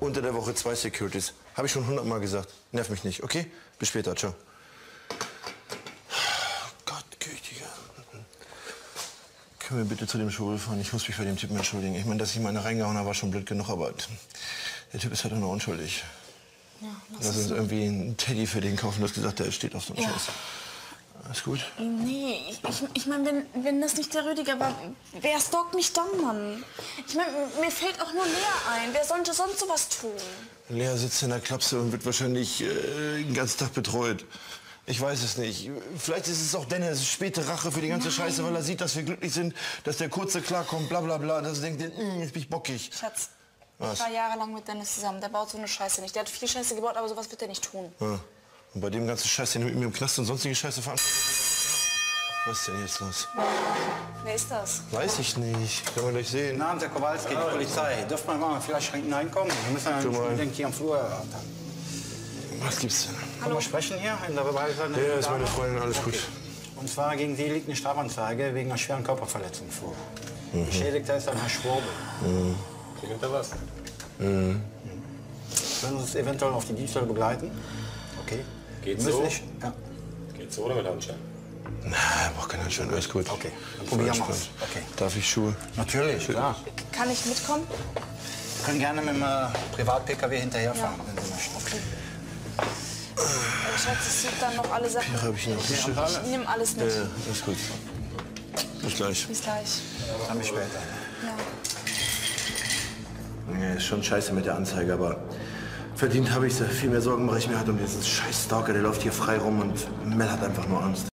unter der Woche zwei Securities. Habe ich schon hundertmal gesagt. Nerv mich nicht, okay? Bis später, ciao. Können wir bitte zu dem Schul fahren? Ich muss mich bei dem Typen entschuldigen. Ich meine, dass ich meine reingehauen habe, war schon blöd genug, aber der Typ ist halt auch noch unschuldig. Ja, lass Lass uns irgendwie einen Teddy für den kaufen. Du hast gesagt, der steht auf so einen Ja. Scheiß. Alles gut? Nee, ich, ich, ich meine, wenn, wenn das nicht der Rüdiger war, wer stalkt mich dann, Mann? Ich meine, mir fällt auch nur Lea ein. Wer sollte sonst sowas tun? Lea sitzt in der Klapse und wird wahrscheinlich äh, den ganzen Tag betreut. Ich weiß es nicht. Vielleicht ist es auch Dennis späte Rache für die ganze Scheiße, weil er sieht, dass wir glücklich sind, dass der Kurze klarkommt, bla bla bla. Dass er denkt, "Mm, jetzt bin ich bockig. Schatz, Was? ich war jahrelang mit Dennis zusammen. Der baut so eine Scheiße nicht. Der hat viel Scheiße gebaut, aber sowas wird er nicht tun. Ja. Und bei dem ganzen Scheiß, den du mit mir im Knast und sonstige Scheiße veranstaltet Was ist denn jetzt los? Wer ist das? Weiß ich nicht. Können wir gleich sehen. Guten Abend, Herr Kowalski, die Polizei. Dürfen wir mal vielleicht hineinkommen? Wir müssen einen denkt hier am Flur haben. Was gibt's denn? Können wir sprechen hier in der Beweise? Ja, ist meine Freundin, alles gut. Und zwar gegen Sie liegt eine Strafanzeige wegen einer schweren Körperverletzung vor. Geschädigter ist ein Herr Schwurbel. Klingelt da was? Können Sie uns eventuell auf die Diebstahl begleiten? Okay. Geht's Müssen so? nicht- Ja. Geht's so oder mit Handschein? Na, braucht keinen Handschuh. Alles gut. Okay, dann probieren wir's. entspannt. Okay. Darf ich Schuhe? Natürlich, klar. Kann ich mitkommen? Sie können gerne mit dem äh, Privat-Pkw hinterherfahren, wenn Sie möchten. Okay. Äh, Schatz, ich suche dann noch alle Sachen. Hier habe ich noch. Ich nehme alles Ja, mit. ja, alles gut. Bis gleich. Bis gleich. Dann bis später. Ja. Ja, ist schon scheiße mit der Anzeige, aber verdient habe ich sie. Viel mehr Sorgen mache ich mir halt um diesen scheiß Stalker, der läuft hier frei rum und Mel hat einfach nur Angst.